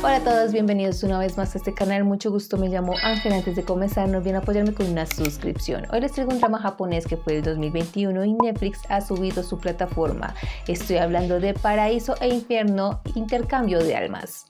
Hola a todos, bienvenidos una vez más a este canal, mucho gusto, me llamo Ángel, antes de comenzar no olviden apoyarme con una suscripción. Hoy les traigo un drama japonés que fue el 2021 y Netflix ha subido su plataforma. Estoy hablando de Paraíso e Infierno, Intercambio de Almas.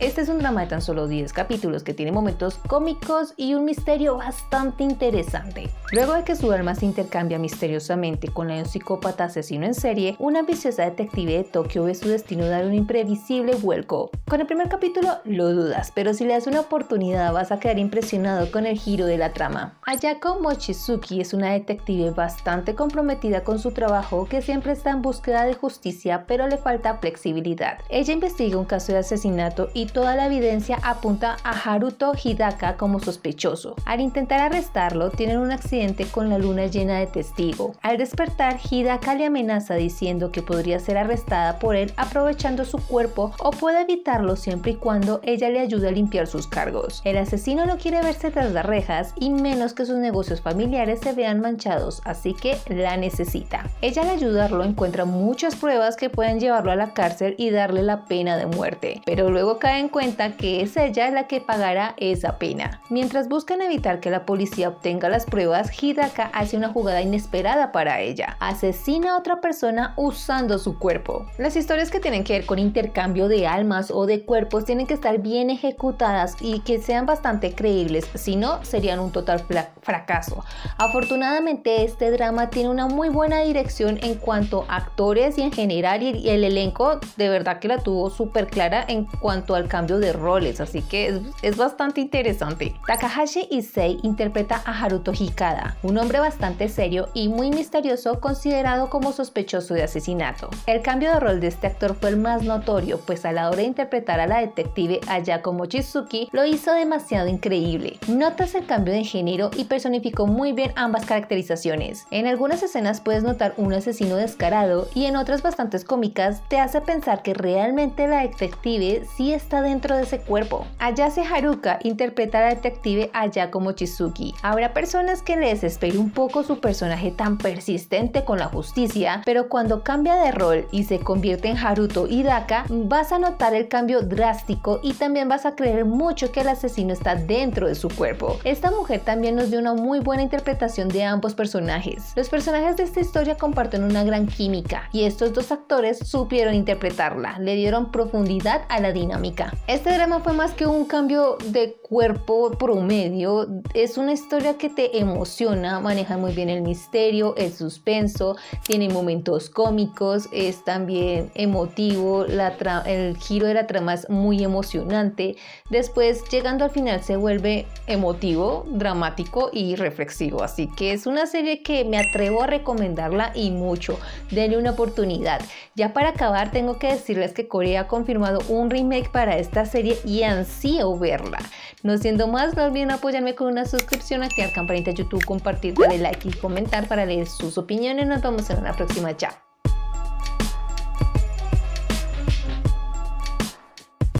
Este es un drama de tan solo 10 capítulos que tiene momentos cómicos y un misterio bastante interesante. Luego de que su alma se intercambia misteriosamente con la de un psicópata asesino en serie, una ambiciosa detective de Tokio ve su destino dar un imprevisible vuelco. Con el primer capítulo lo dudas, pero si le das una oportunidad vas a quedar impresionado con el giro de la trama. Ayako Mochizuki es una detective bastante comprometida con su trabajo que siempre está en búsqueda de justicia pero le falta flexibilidad. Ella investiga un caso de asesinato y toda la evidencia apunta a Haruto Hidaka como sospechoso. Al intentar arrestarlo, tienen un accidente con la luna llena de testigo. Al despertar, Hidaka le amenaza diciendo que podría ser arrestada por él aprovechando su cuerpo o puede evitarlo siempre y cuando ella le ayude a limpiar sus cargos. El asesino no quiere verse tras las rejas y menos que sus negocios familiares se vean manchados, así que la necesita. Ella al ayudarlo encuentra muchas pruebas que pueden llevarlo a la cárcel y darle la pena de muerte, pero luego cae en cuenta que es ella la que pagará esa pena. Mientras buscan evitar que la policía obtenga las pruebas, Hidaka hace una jugada inesperada para ella. Asesina a otra persona usando su cuerpo. Las historias que tienen que ver con intercambio de almas o de cuerpos tienen que estar bien ejecutadas y que sean bastante creíbles, si no serían un total fracaso. Afortunadamente este drama tiene una muy buena dirección en cuanto a actores y en general y el elenco de verdad que la tuvo súper clara en cuanto al cambio de roles, así que es, bastante interesante. Takahashi Issei interpreta a Haruto Hikada, un hombre bastante serio y muy misterioso considerado como sospechoso de asesinato. El cambio de rol de este actor fue el más notorio, pues a la hora de interpretar a la detective Ayako Mochizuki lo hizo demasiado increíble. Notas el cambio de género y personificó muy bien ambas caracterizaciones. En algunas escenas puedes notar un asesino descarado y en otras bastante cómicas te hace pensar que realmente la detective sí está dentro de ese cuerpo. Ayase Haruka interpreta a la detective Ayako Mochizuki. Habrá personas que les espere un poco su personaje tan persistente con la justicia, pero cuando cambia de rol y se convierte en Haruto Hidaka, vas a notar el cambio drástico y también vas a creer mucho que el asesino está dentro de su cuerpo. Esta mujer también nos dio una muy buena interpretación de ambos personajes. Los personajes de esta historia comparten una gran química y estos dos actores supieron interpretarla, le dieron profundidad a la dinámica. Este drama fue más que un cambio de cuerpo promedio, es una historia que te emociona, maneja muy bien el misterio, el suspenso, tiene momentos cómicos, es también emotivo, el giro de la trama es muy emocionante, después llegando al final se vuelve emotivo, dramático y reflexivo, así que es una serie que me atrevo a recomendarla y mucho, denle una oportunidad. Ya para acabar tengo que decirles que Corea ha confirmado un remake esta serie y ansío verla. No siendo más, no olviden apoyarme con una suscripción, activar campanita de YouTube, compartir, darle like y comentar para leer sus opiniones. Nos vemos en una próxima. Chao.